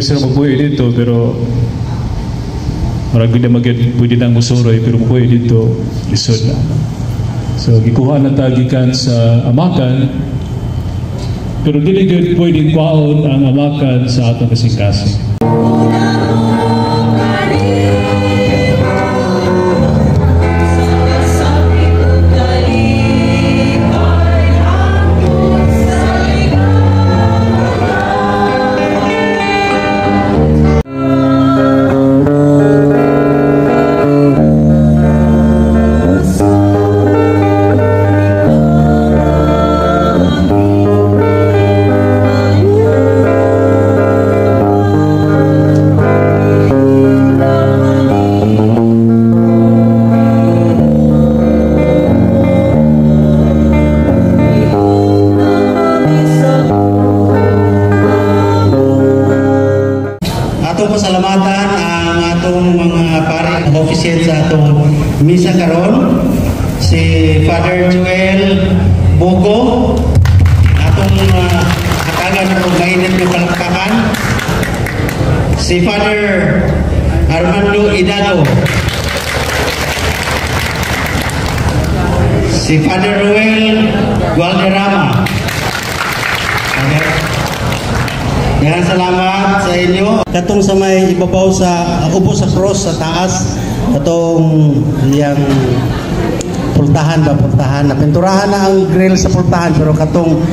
pa sila magbuhay dito pero marag na mag pwede nang musuroy pero magbuhay dito lisod na. So gikuha na tagikan sa amakan pero dili gyud pwede kwaon ang amakan sa atong kasing-kasing. Ato pasalamatan ang atong mga pare official sa atong misa karon. Si Father Joel Bogo atong uh, atagan ng mainit ng palakpakan. Si Father Armando Idado si Father Ruel Gualderrama Yan, salamat sa inyo. Katong sa may ibabaw sa uh, upo sa cross sa taas, katong yang pultahan ba pultahan na pinturahan na ang grill sa pultahan pero katong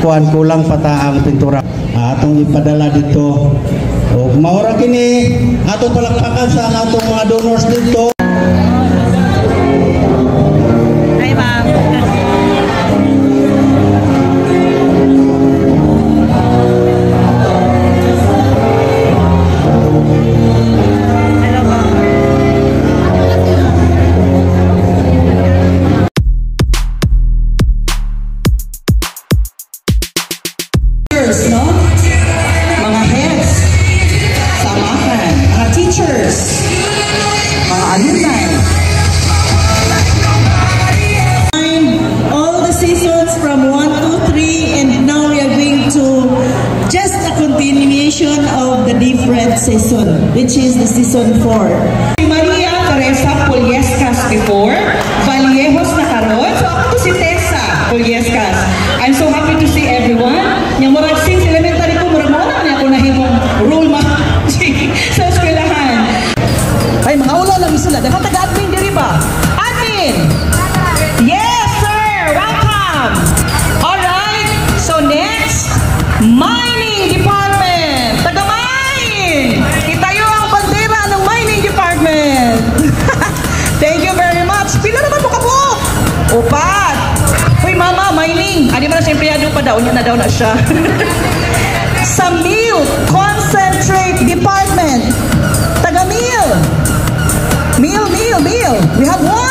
kuan kulang pata ang pintura. Ah, atong ipadala dito. O maura kini atong palakpakan sa atong mga donors dito. Alumni. All the seasons from 1 to 3 and now we are going to just a continuation of the different season, which is the season 4. Maria Teresa Poliescas before, Vallejos na. So ako si Tessa Poliescas. I'm so happy empleyado pa daw niya na daw na siya. sa meal concentrate department. Taga meal. Meal, meal, meal. We have one.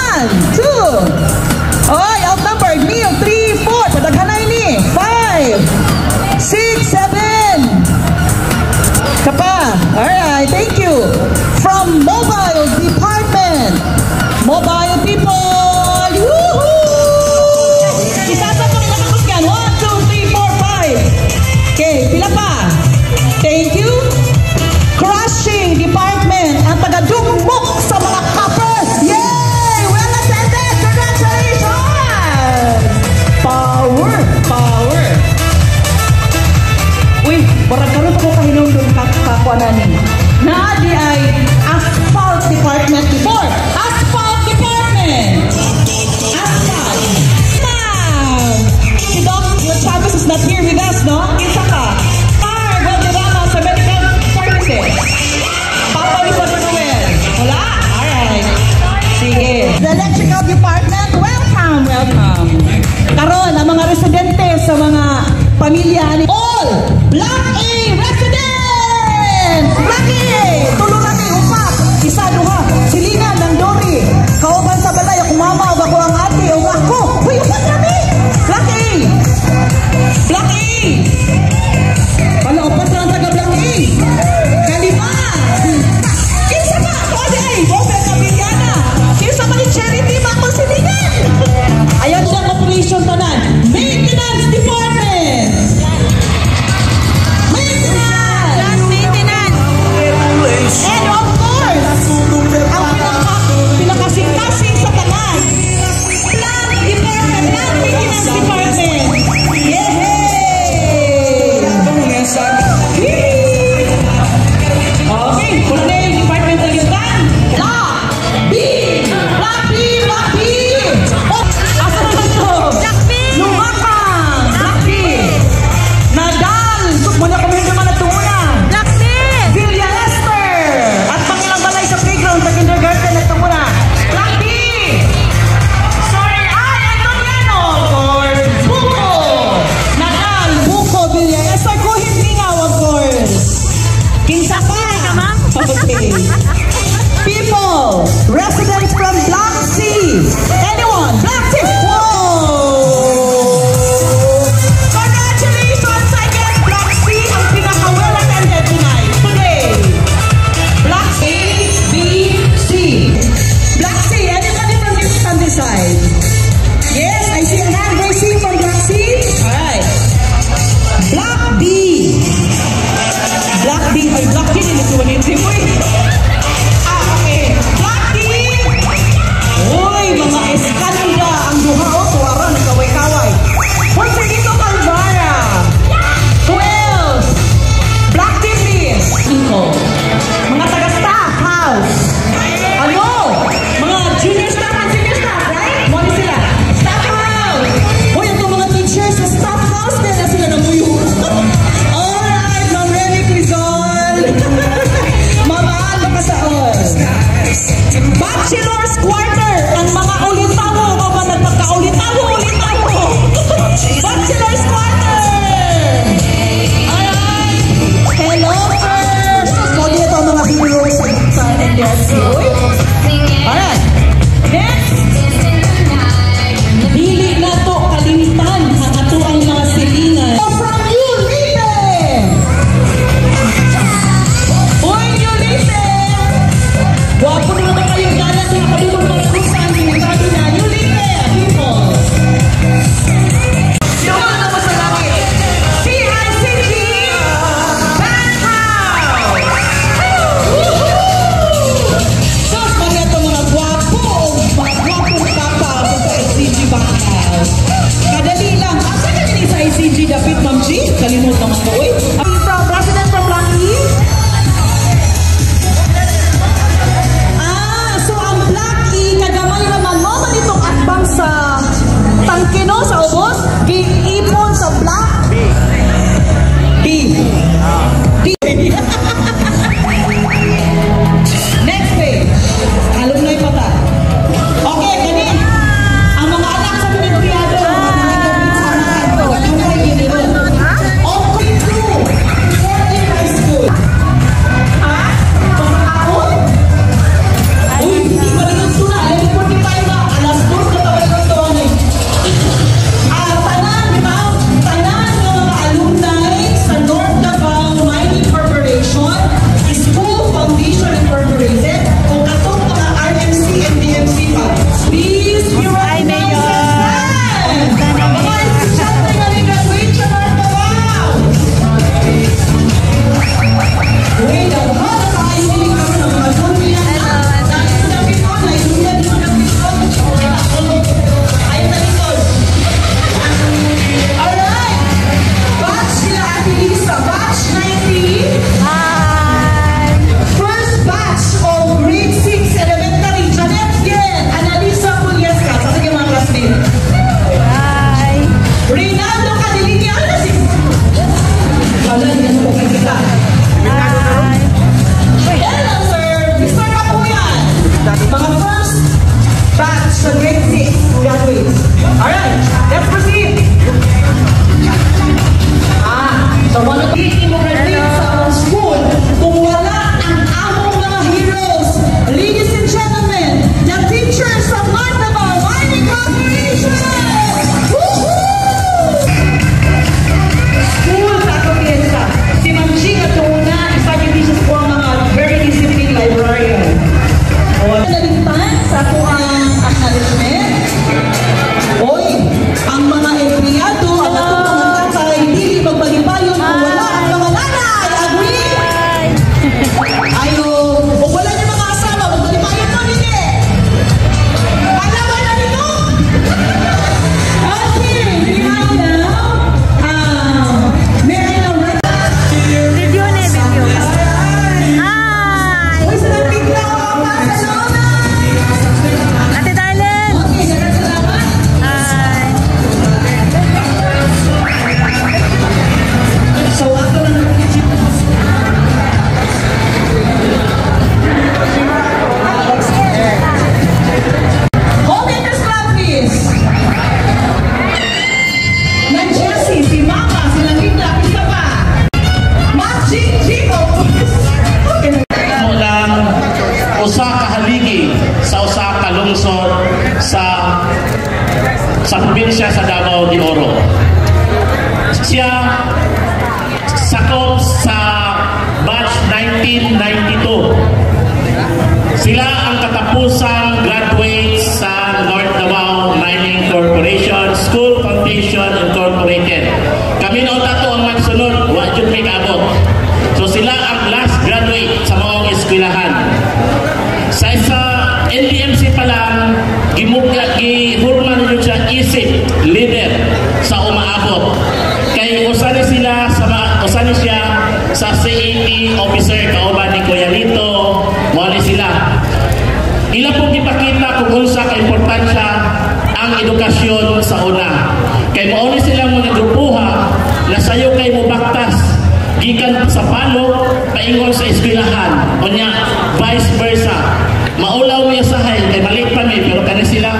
Sahay kay malik pa mi pero kani sila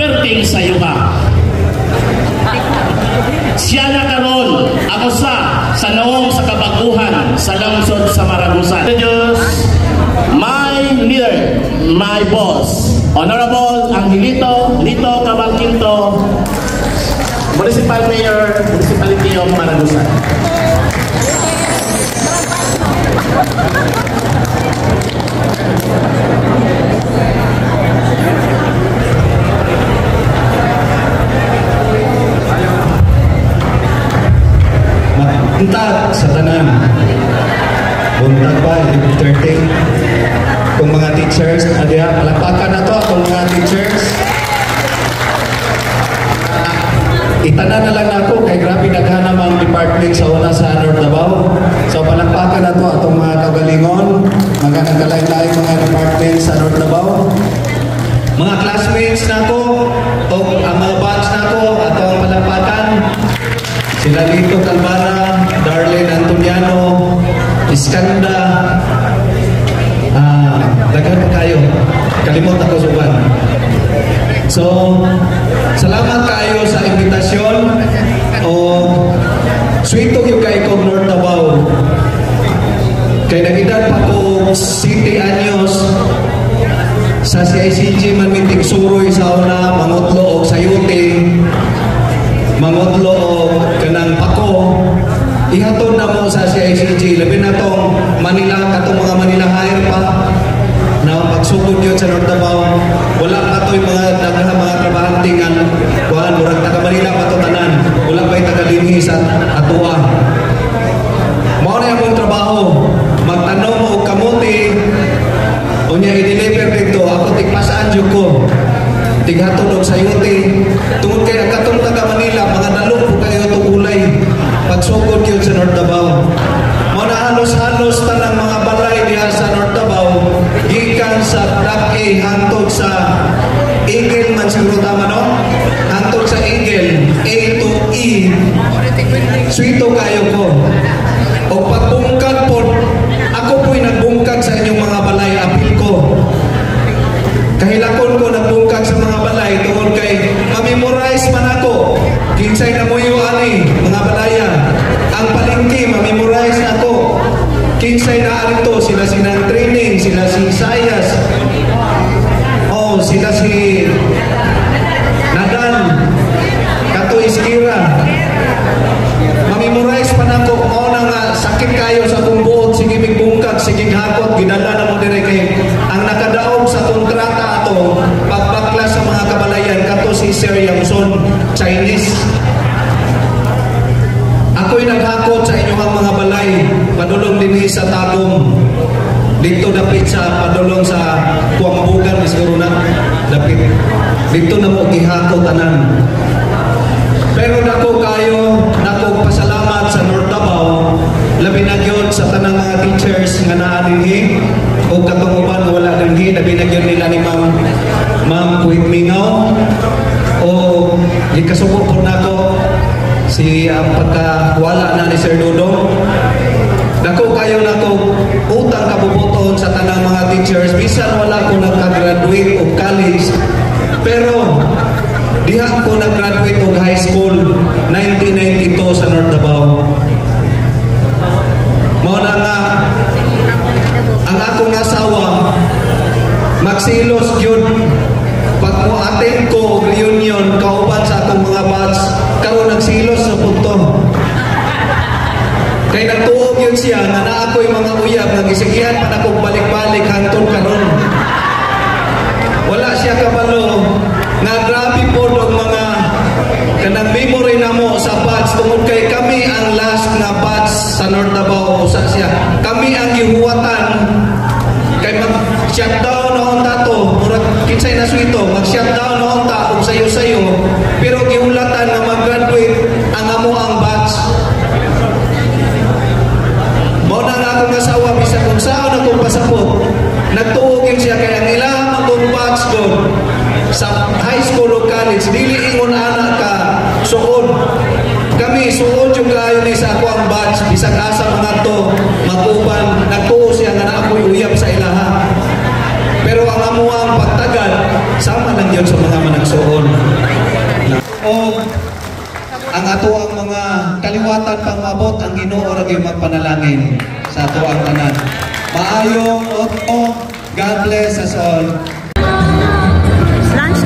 perting sayo ha siya na karon. Ako sa sa naong sa kabaguhan sa lungsod sa Maragusan. Diyos. My leader my boss honorable Buntag sa tanan. Buntag ba, entertain. Kung mga teachers, adiya, palakpakan na to kung mga teachers. Itanan na lang ako kay grabe daghan namang department sa una sa North Davao. So palakpakan na to atong mga kagalingon, mga nagkalain-lain mga department sa North Davao. Mga classmates nako, o ang mga batch nako, atong palakpakan. Sila Lito Calvara, Darlene Antoniano, Iskanda, ah, daghan kayo. Kalimot ako suban. So, salamat kayo sa imbitasyon o swito yung kay kong North Davao. Kay nagidad pa ko City Anyos sa CICG man mitig suroy sa una mangutlo og sayuti mangutlo og kanang pako ihatod na mo sa CICG labi na tong Manila katong mga Manila hire pa. Na pagsugod yun sa North Davao. Wala pa to yung mga nagha mga trabahante nga kuhan murag taga Manila pa to tanan. Wala pa yung taga linhi sa atua. Mao na akong trabaho. Magtanong mo kamuti unya i-deliver dito. Ako tigpasaan jud ko tighatod og sayuti tungod kay ang katong taga Manila mga dalok po kayo to ulay pagsugod yun sa North Davao. Mo na halos-halos tanang mga balay diha sa North Davao gikan sa A hangtod sa Eagle man siguro tama no? Hangtod sa Eagle A to E. Swito kayo ko o pagbungkag po ako po'y nagbungkag sa inyong mga balay apil ko kahilakon ko nagbungkag sa mga balay tungod kay mamemorize man ako. Kinsay na muyo ani mga balaya ang palengke mamemorize ako. Kinsay na arito sila sinang training sila si Sayas oh sila si Nadan Kato Iskira mamemorize pa nako mao na nga sakit kayo sa akong buot. Sige migbungkag sige hakot gidala na mo dire kay ang nakadaog sa kontrata ato pagbakla sa mga kabalayan kato si Sir Yamson Chinese. Ako'y naghakot sa inyong mga balay padulong dinhi sa tagong dito dapit sa padulong sa Tuambugan siguro na dapit. Dito na mo gihakot tanan pero nako kayo, nako pasalamat sa North Davao, labi na gyud sa tanang mga teachers nga naa dinhi o katunguban wala dinhi, labi na gyud nila ni Ma'am Ma'am Kuit Mingaw. O gikasuko po nako si ang pagkawala na ni Sir Dudong. Nako kayo nako utang kabubuton sa tanang mga teachers. Bisan wala ko nagka-graduate o college. Pero Diha ko nag-graduate og high school. 1992 sa North Davao. ang akong asawa, magsilos yun. Pag mo atin ko reunion, kauban sa akong mga bats, kao nagsilos na punto. Kay nagtuog yun siya, na na mga uyab, nagisigihan pa na kong balik-balik, hantong kanon. Wala siya kabalo, na memory na mo sa batch. Tungod kay kami ang last nga batch sa North Davao. Usa siya. Kami ang gihuwatan. Kay mag shutdown noon tato murag kinsay na suito mag shutdown noon ta og sayo-sayo. Pero gihulatan nga mag-graduate ang amo ang batch. Mao na nga akong asawa bisag kung saan akong pasapot. Nagtuugin siya kaya ang ilang akong batch doon sa high school o college. Dili bisag asa mga to maguban nagtuo siya nga na ako'y uyab sa ilaha. Pero ang amuang pagtagal sama lang yun sa mga managsuon. O ang ato ang mga kaliwatan pang mabot ang Ginoo ra gyud magpanalangin sa ato ang tanan. Maayong o God bless us all. Lunch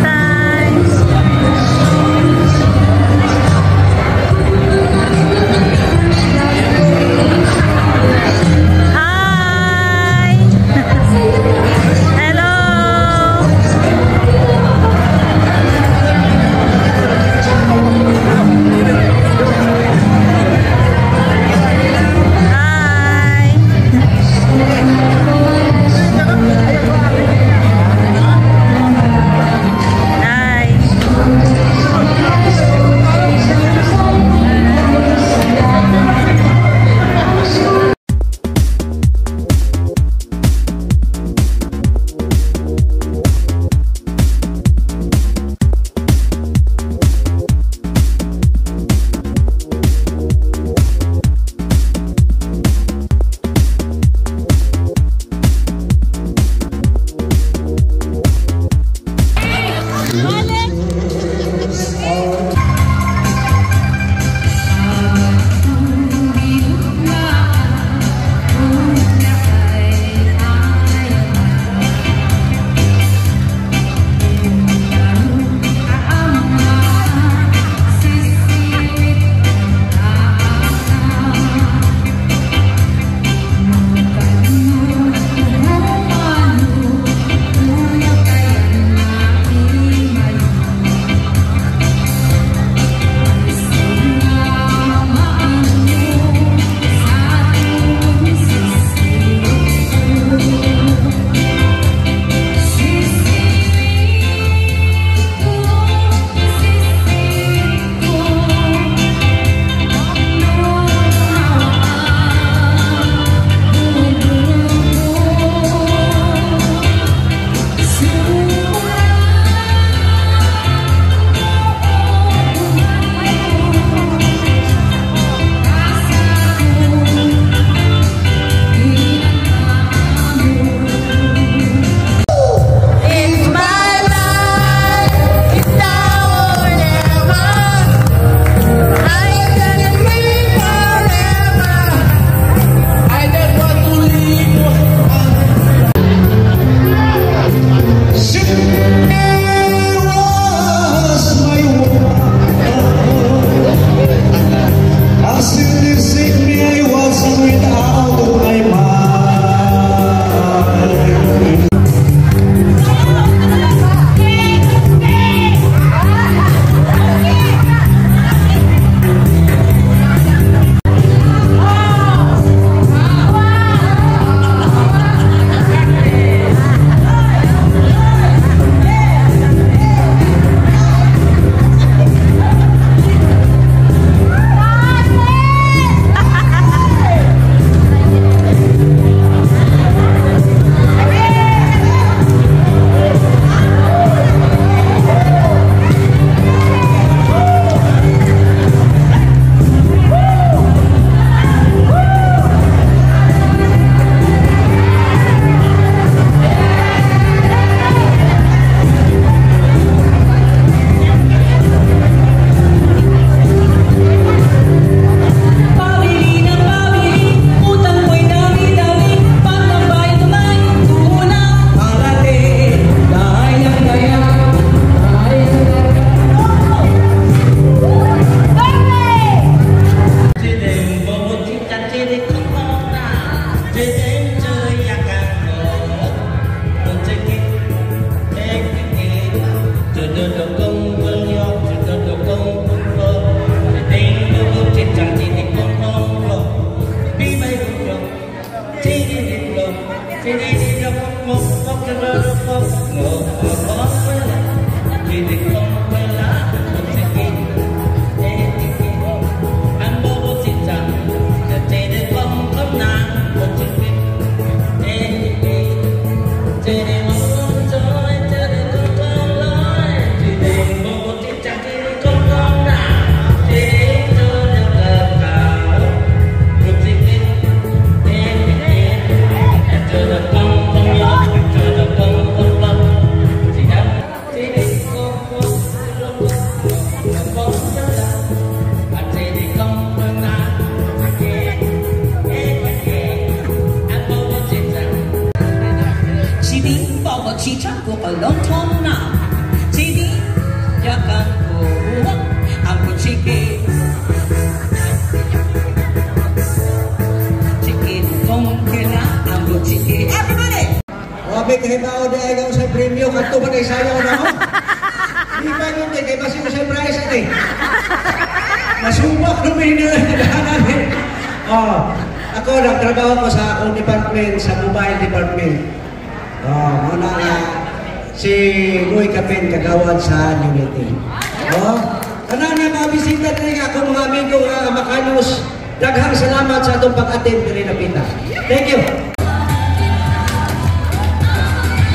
salamat sa atong pag-attend diri na pita. Thank you.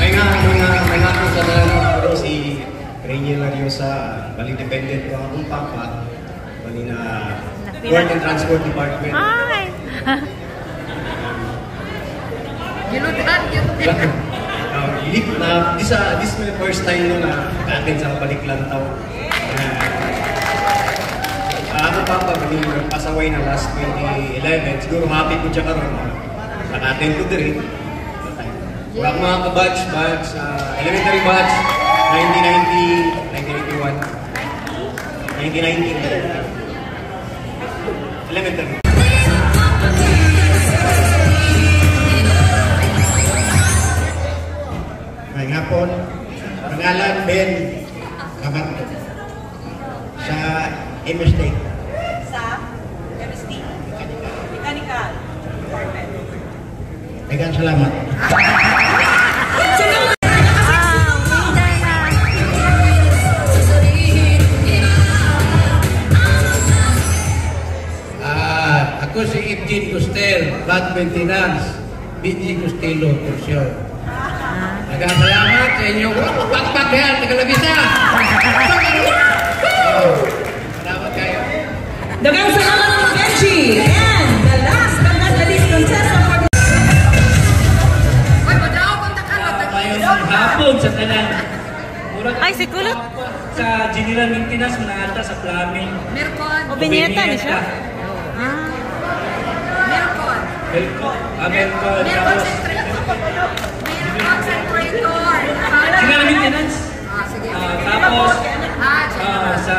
May nga, may nga, may nga kung sa nalang si Rainier Lariosa, bali dependent ko akong papa, bali na Work and Transport Department. Ay! Um, hindi ko na, this, uh, this is my first time no na ka-attend sa balik lang tao. Uh, ako papa, bali nagpasaway na last 2011, siguro happy ko siya karon na naka-attend ko din Wala akong mga ka-batch, batch, uh, elementary batch, 1990, 1991, 1990. Elementary. May hapon, pangalan Ben Kamarto sa MSD. Sa MSD. Mechanical. Department. Dagan salamat. Ah, ako si Evgene Coster, Plant Maintenance, BG Costello, for sure. Nagkasalamat sa inyong pakpak yan, si Kulot. sa general maintenance manata sa plumbing. O, binyeta ni siya? Ah. Belco, ah, Belco, tapos general maintenance. Ah, tapos ah, sa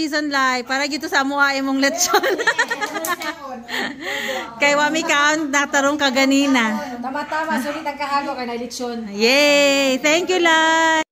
reason lai para gito sa mua imong lechon. Kay wami kaon natarong kaganina. Tama-tama, sulit ang kahago kay na lechon. Yay! Thank you, Lai!